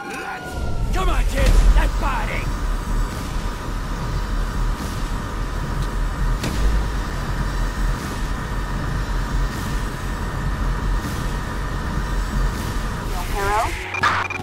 Come on, kids! Let's party! Your hero?